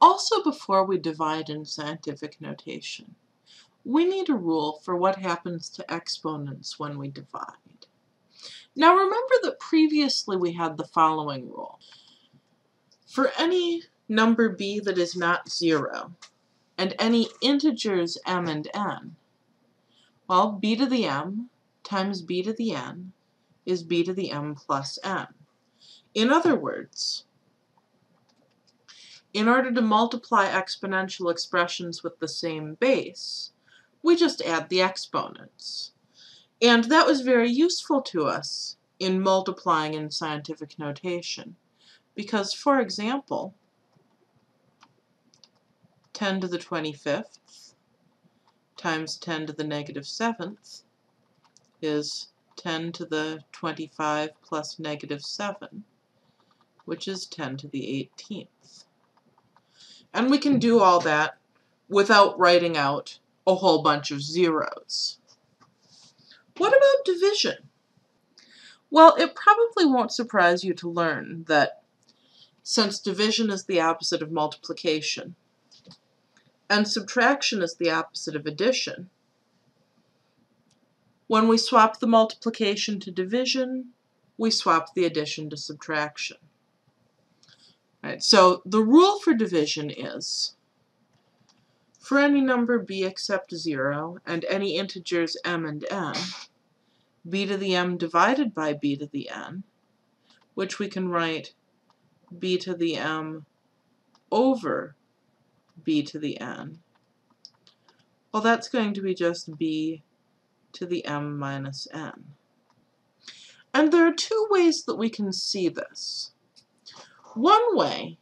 Also before we divide in scientific notation, we need a rule for what happens to exponents when we divide. Now remember that previously we had the following rule. For any number b that is not 0, and any integers m and n, well, b to the m times b to the n is b to the m plus n. In other words, in order to multiply exponential expressions with the same base, we just add the exponents. And that was very useful to us in multiplying in scientific notation. Because, for example, 10 to the 25th times 10 to the negative 7th is 10 to the 25 plus negative 7, which is 10 to the 18th. And we can do all that without writing out a whole bunch of zeros. What about division? Well, it probably won't surprise you to learn that since division is the opposite of multiplication, and subtraction is the opposite of addition, when we swap the multiplication to division, we swap the addition to subtraction. Right, so the rule for division is for any number b except 0 and any integers m and n, b to the m divided by b to the n, which we can write b to the m over b to the n. Well, that's going to be just b to the m minus n. And there are two ways that we can see this. One way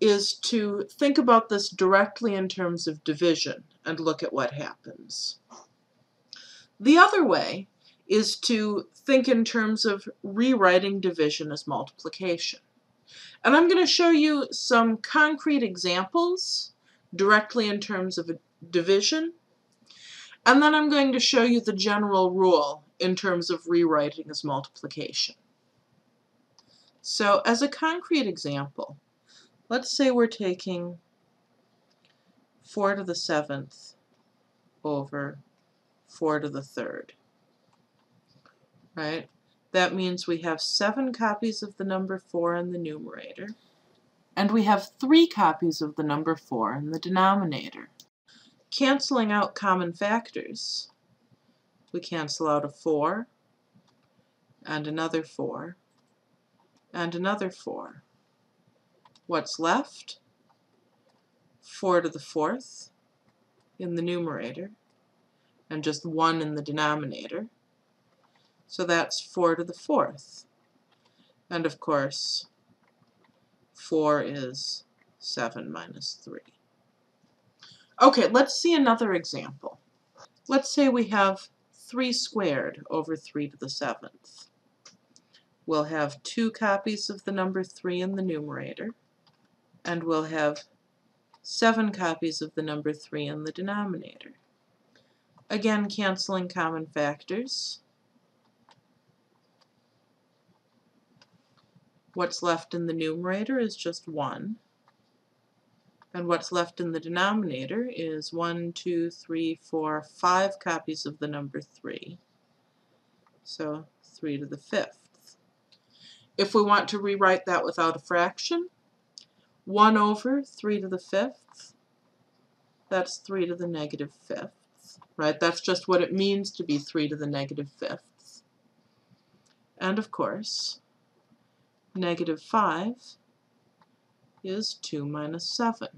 is to think about this directly in terms of division and look at what happens. The other way is to think in terms of rewriting division as multiplication. And I'm going to show you some concrete examples directly in terms of division, and then I'm going to show you the general rule in terms of rewriting as multiplication. So as a concrete example, let's say we're taking 4 to the 7th over 4 to the 3rd. Right? That means we have 7 copies of the number 4 in the numerator, and we have 3 copies of the number 4 in the denominator. Canceling out common factors, we cancel out a 4, and another 4, and another 4. What's left? 4 to the fourth in the numerator, and just 1 in the denominator. So that's 4 to the fourth. And of course, 4 is 7 minus 3. Okay, let's see another example. Let's say we have 3 squared over 3 to the 7th. We'll have two copies of the number 3 in the numerator, and we'll have seven copies of the number 3 in the denominator. Again, canceling common factors. What's left in the numerator is just 1. And what's left in the denominator is 1, 2, 3, 4, 5 copies of the number 3. So 3 to the 5th. If we want to rewrite that without a fraction, 1 over 3 to the 5th, that's 3 to the negative 5th, right? That's just what it means to be 3 to the negative 5th. And of course, negative 5 is 2 minus 7.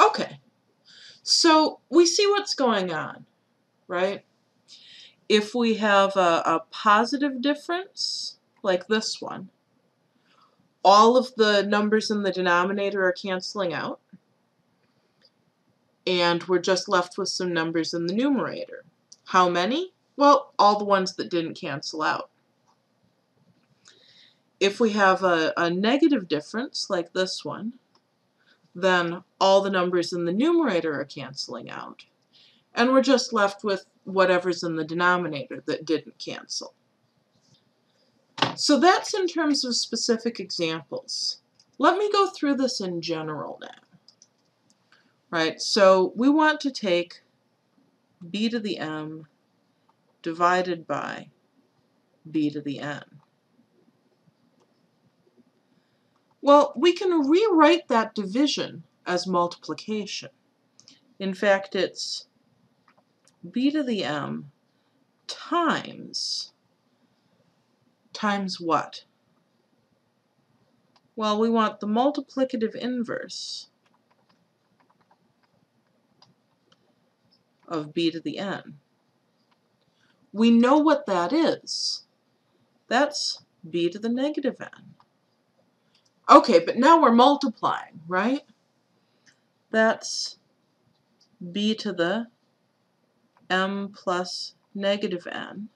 Okay, so we see what's going on, right? If we have a, a positive difference, like this one, all of the numbers in the denominator are canceling out. And we're just left with some numbers in the numerator. How many? Well, all the ones that didn't cancel out. If we have a, a negative difference, like this one, then all the numbers in the numerator are canceling out. And we're just left with whatever's in the denominator that didn't cancel. So that's in terms of specific examples. Let me go through this in general now. Right, so we want to take b to the m divided by b to the n. Well, we can rewrite that division as multiplication. In fact, it's b to the m times, times what? Well, we want the multiplicative inverse of b to the n. We know what that is. That's b to the negative n. Okay, but now we're multiplying, right? That's b to the m plus negative n.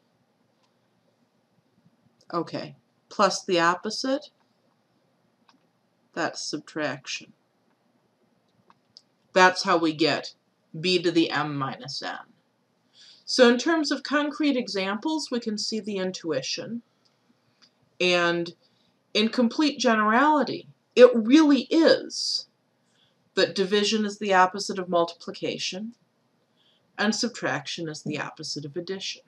Okay, plus the opposite, that's subtraction. That's how we get b to the m minus n. So in terms of concrete examples, we can see the intuition. And in complete generality, it really is that division is the opposite of multiplication and subtraction is the opposite of addition.